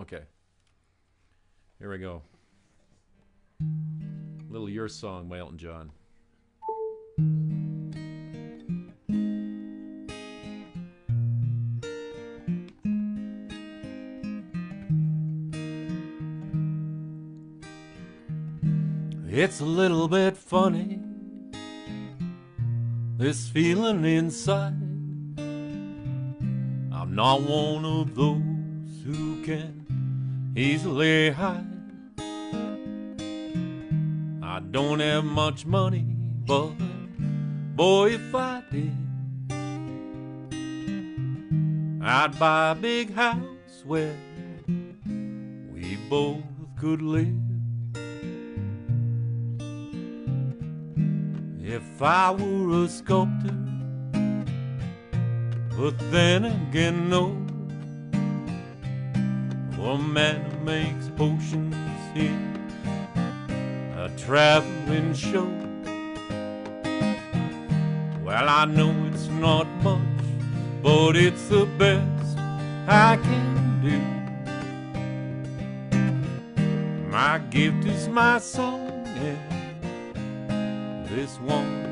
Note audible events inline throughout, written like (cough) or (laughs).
Okay. Here we go. Little Your Song by Elton John. It's a little bit funny, this feeling inside. I'm not one of those who can easily hide. I don't have much money, but boy, if I did, I'd buy a big house where we both could live. If I were a sculptor, but then again, no. A man makes potions here, a traveling show. Well, I know it's not much, but it's the best I can do. My gift is my song, and this one's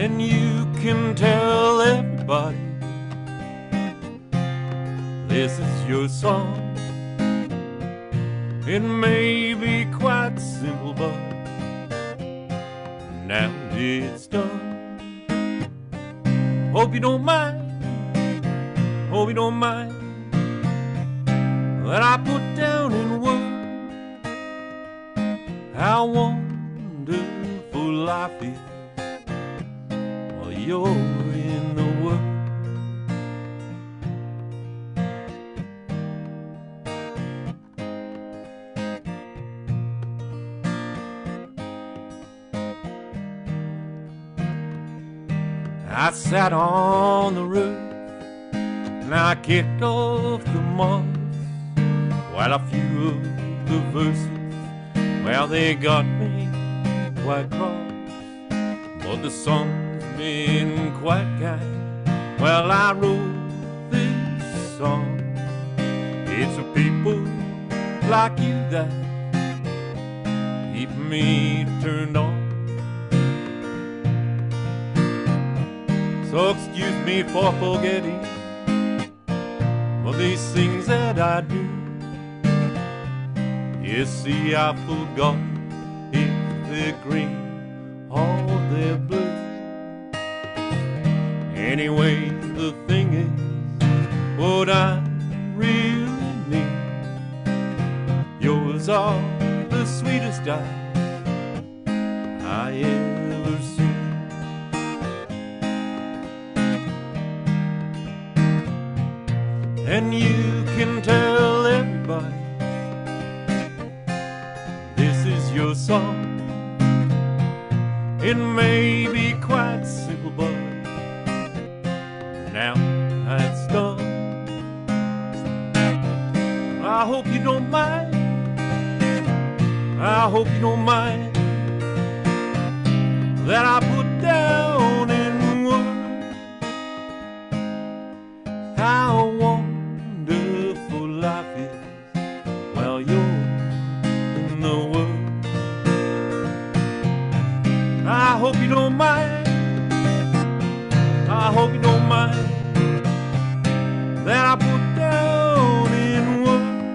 And you can tell everybody this is your song. It may be quite simple, but now it's done. Hope you don't mind, hope you don't mind that I put down in words how wonderful life is you're in the. I sat on the roof and I kicked off the moss while a few of the verses, well, they got me quite cross. But the song's been quite kind. Well, I wrote this song. It's for people like you that keep me turned on. So excuse me for forgetting all these things that I do. You see, I forgot if they're green or they're blue. Anyway, the thing is, what I really need, yours are the sweetest eyes I ever seen. And you can tell everybody this is your song. It may be it's done. I hope you don't mind. I hope you don't mind that I put down in words how wonderful life is while you're in the world. I hope you don't mind. I hope you don't mind that I put down in words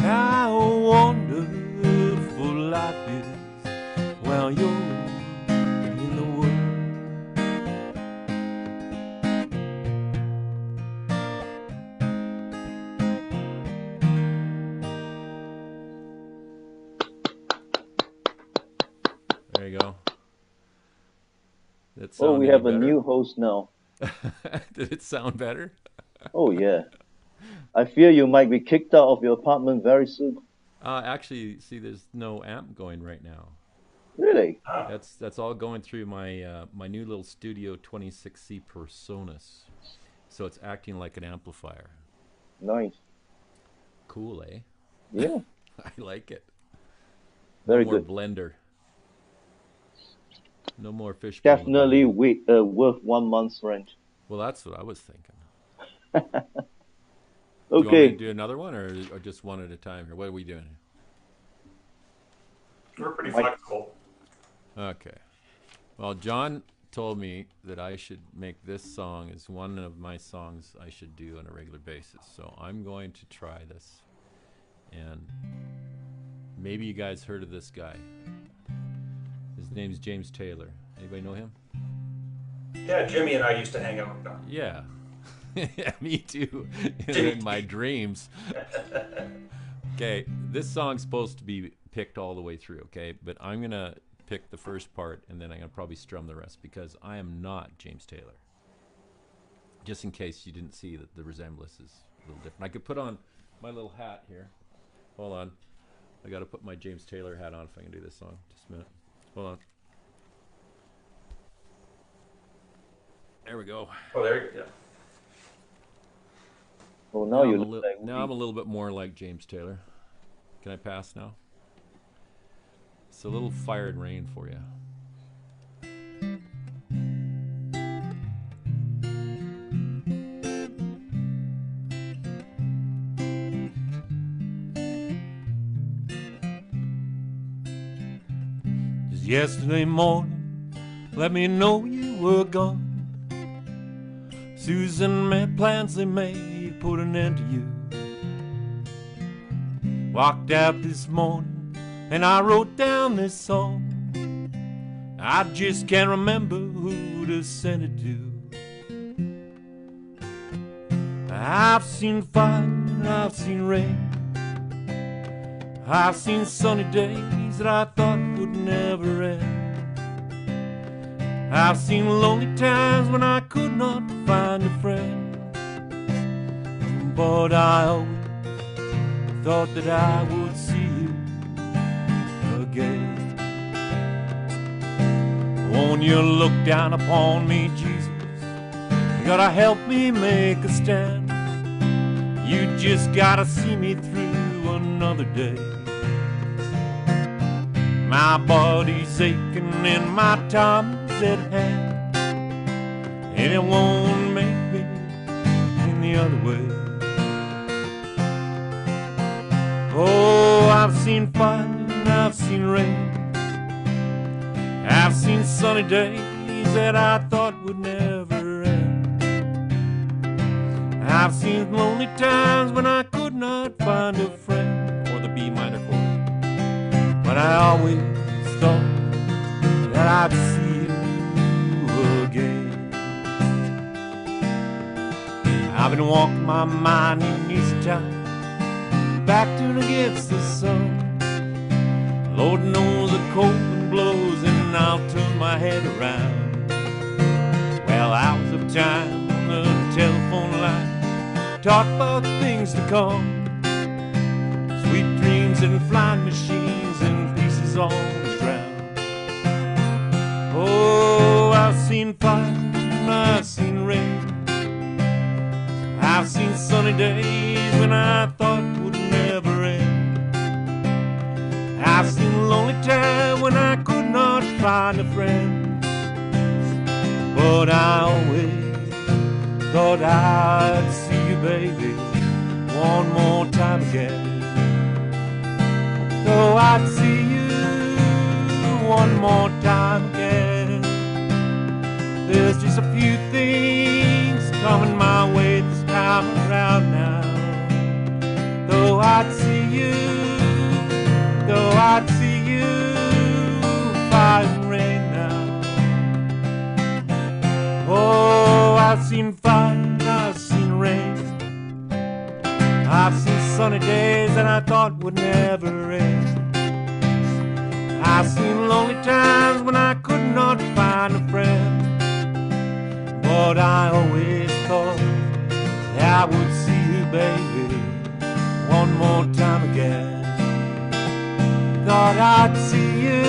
how wonderful life is while you're in the world. There you go. That Oh, we have a new host now. (laughs) Did it sound better? Oh yeah. I fear you might be kicked out of your apartment very soon. Uh, actually, see, there's no amp going right now. Really? That's that's all going through my uh, my new little Studio 26C PreSonus, so it's acting like an amplifier. Nice. Cool, eh? Yeah. (laughs) I like it. Very More good. Blender. No more fish. Definitely we, uh, worth one month's rent. Well, that's what I was thinking. (laughs) okay. Do you want me to do another one, or, or just one at a time here? What are we doing? We're pretty flexible. Okay. Well, John told me that I should make this song as one of my songs I should do on a regular basis. So I'm going to try this. And maybe you guys heard of this guy. His name's James Taylor. Anybody know him? Yeah, Jimmy and I used to hang out. Yeah. (laughs) yeah, me too. (laughs) In my dreams. okay, this song's supposed to be picked all the way through, okay? But I'm going to pick the first part and then I'm going to probably strum the rest because I am not James Taylor. Just in case you didn't see that the resemblance is a little different. I could put on my little hat here. Hold on. I got to put my James Taylor hat on if I can do this song. Just a minute. Hold on. There we go. Oh, there you go. Yeah. Well, now I'm you a look li- like now I'm a little bit more like James Taylor. Can I pass now? It's a little fire and rain for you. Yesterday morning, let me know you were gone. Susan made plans they made, put an end to you. Walked out this morning, and I wrote down this song. I just can't remember who to send it to. I've seen fire, I've seen rain. I've seen sunny days that I thought would never end. I've seen lonely times when I could not find a friend. But I always thought that I would see you again. Won't you look down upon me, Jesus? You gotta help me make a stand. You just gotta see me through another day. My body's aching and my time's at hand. And it won't make me any other way. Oh, I've seen fire and I've seen rain. I've seen sunny days that I thought would never end. I've seen lonely times when I could not find a friend. But I always thought that I'd see you again. I've been walking my mind in easy time, back to against the sun. Lord knows the cold wind blows and I'll turn my head around. Well, hours of time on the telephone line, talk about things to come. Sweet dreams and flying machines on the ground. Oh, I've seen fire I've seen rain. I've seen sunny days when I thought would never end. I've seen lonely times when I could not find a friend. But I always thought I'd see you, baby, one more time again. So I'd see you one more time again. There's just a few things coming my way this time around now. Though I'd see you, though I'd see you, fire and rain now. Oh, I've seen fire, I've seen rain. I've seen sunny days that I thought would never end. I've seen lonely times when I could not find a friend. But I always thought that I would see you, baby, one more time again. Thought I'd see you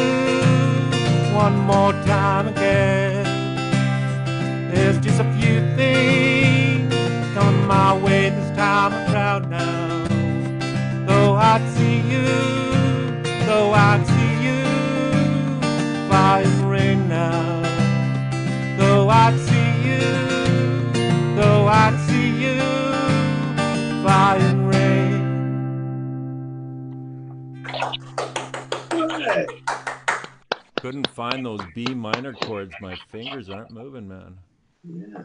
one more time again. There's just a few things coming my way this time around now. Though I'd see you, though I'd Couldn't find those B minor chords. My fingers aren't moving, man. Yeah.